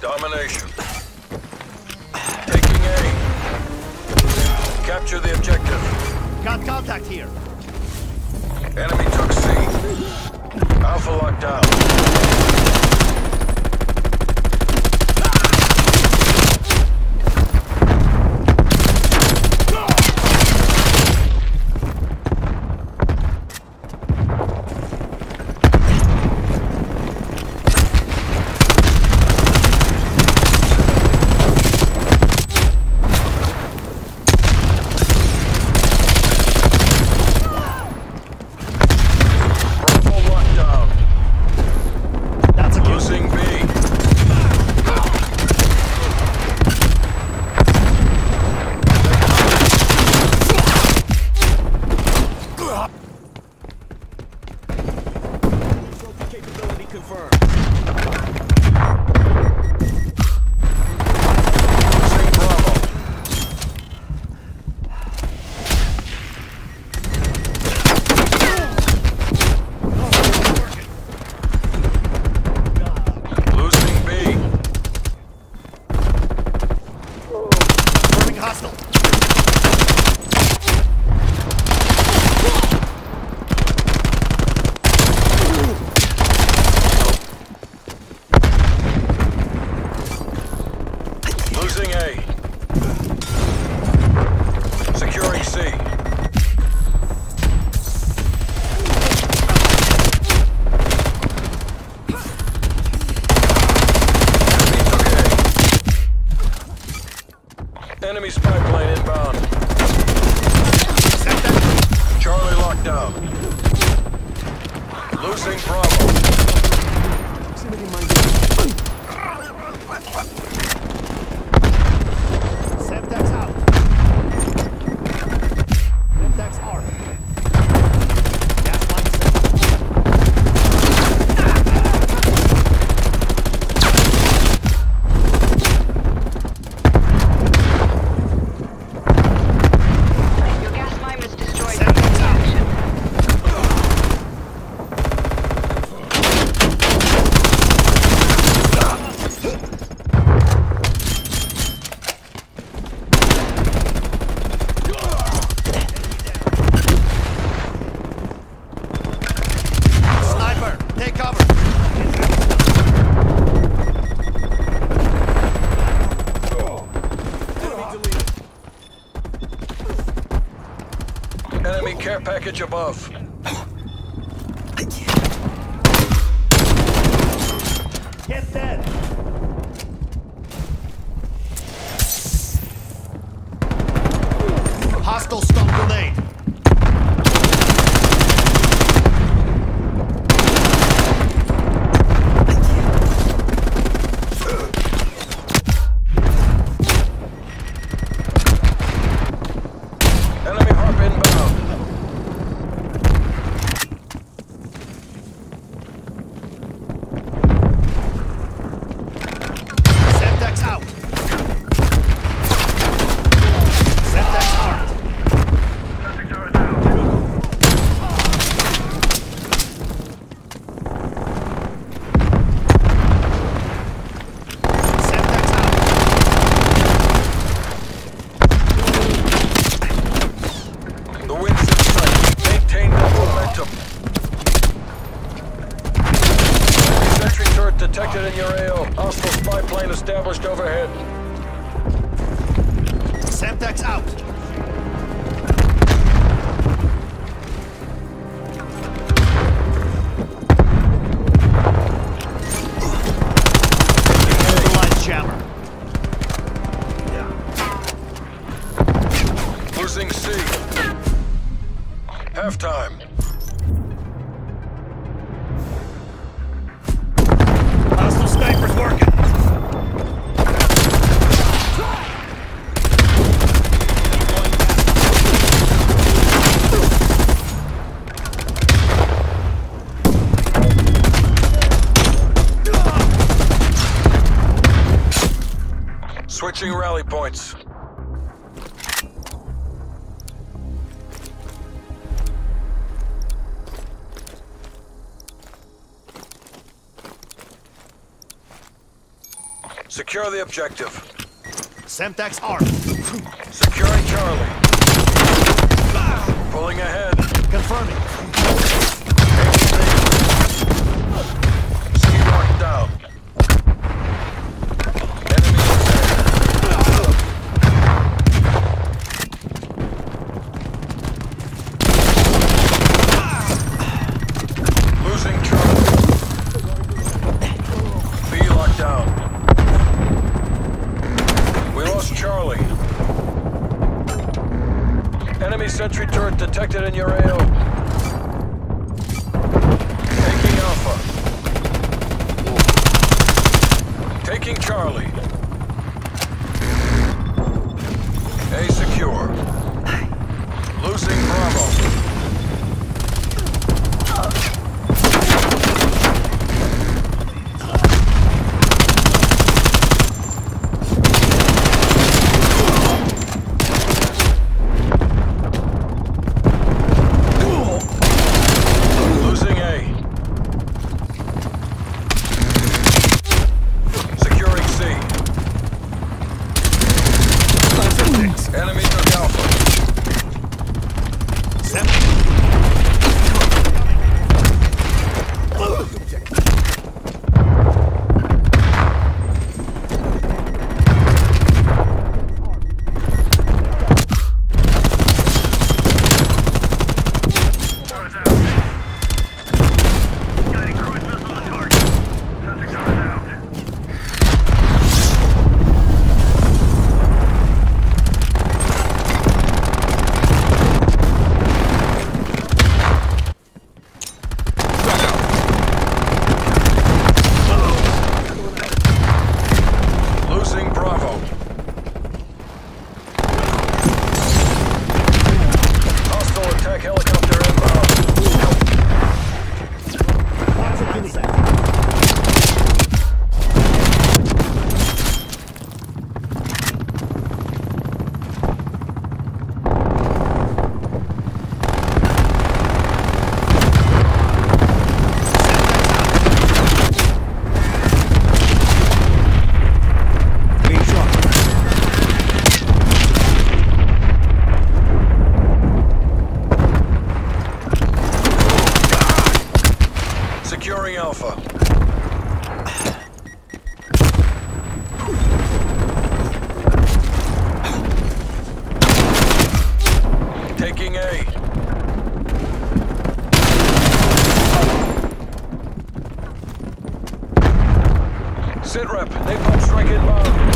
Domination. Taking A. Capture the objective. Got contact here. Enemy took C. Alpha locked down. Bravo locked down. That's a kill. Losing B. Capability confirmed. Losing Bravo. Losing B. Moving hostile. Losing A. Securing C. Enemy spy plane inbound. Charlie locked down. Losing Bravo. Package above. Get dead. Hostile stun grenade. Enemy harp inbound. Semtex out. Semtex arc. Semtex out. The wind's in sight. Maintain that momentum. Sentry turret detected in your AO. Hostile spy plane established overhead. Semtex out. Approaching rally points. Secure the objective. Semtex arm. Securing Charlie. Pulling ahead. Confirming. Charlie. Sitrep, napalm strike inbound.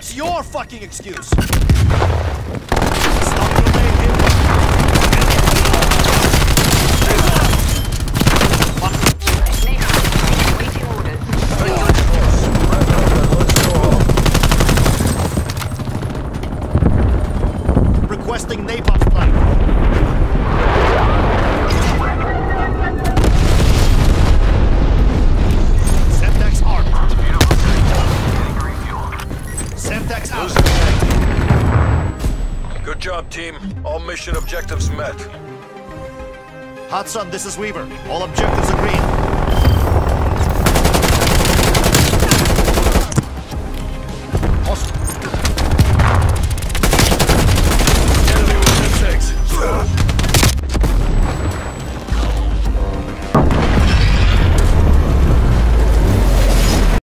What's your fucking excuse? requesting napalm. mission objectives met. Hot Sun, this is Weaver. All objectives agreed.